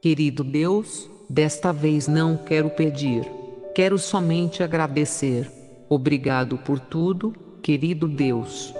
Querido Deus, desta vez não quero pedir, quero somente agradecer. Obrigado por tudo, querido Deus.